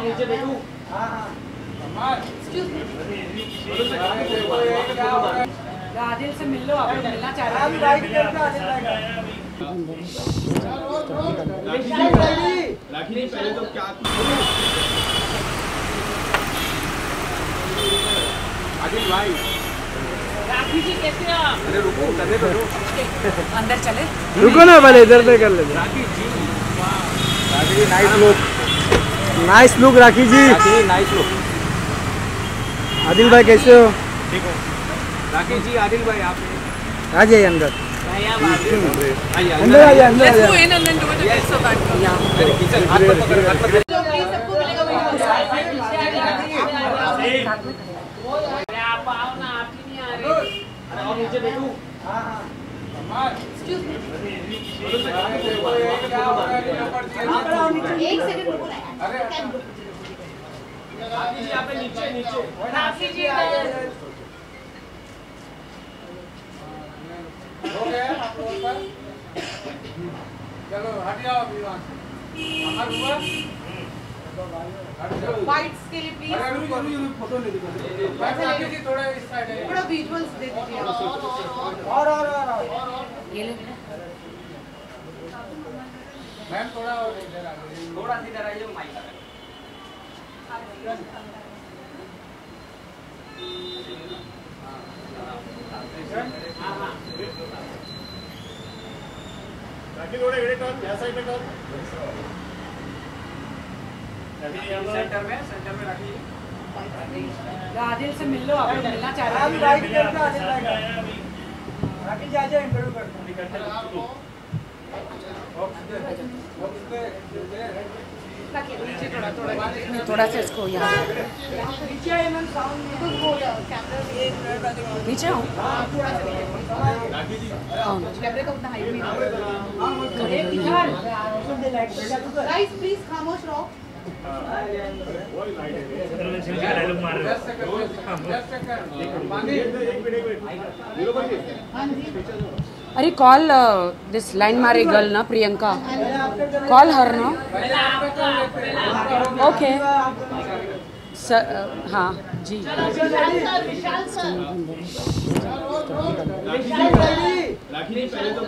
नीचे देखूँ आदिल से मिल लो आप मिलना चाह रहे हैं राखी जी पहले तो क्या आदिल भाई राखी जी कैसे आप? अरे रुको करने तो दो अंदर चले रुको ना पहले इधर पे कर लेते Rakhi ji Rakhi ji nice look nice look Rakhi ji nice look Adil भाई कैसे हो ठीक हो। राखी जी आदिल भाई आप आ जाइए अंदर। अंदर। आ जाइए अंदर आप आओ ना आप ही नहीं आ रहे। एक सेकंड। चलो हट जाओ अभी वहाँ से हुआ हट के लिए please. अरे रुको रुको फ़ोटो ले लीजिए थोड़ा इस साइड है थोड़ा visuals दे दीजिए। और और और और ये ले। मैम थोड़ा और इधर आ जाइए। थोड़ा सा इधर आइए माइक सेंटर में सेंटर में रखिए। आदिल से मिल लो आप मिलना चाह रहे हैं। राखी जी जाए इंटरव्यू करते हैं नीचे थोड़ा थोड़ा थोड़ा सा इसको यहाँ नीचे आओ। कैमरे का उतना हाइट नहीं। गाइस प्लीज़ खामोश रहो। हाँ अरे कॉल दिस लाइन मारे गर्ल ना प्रियंका। कॉल हर ना। ओके सर हाँ जी। तो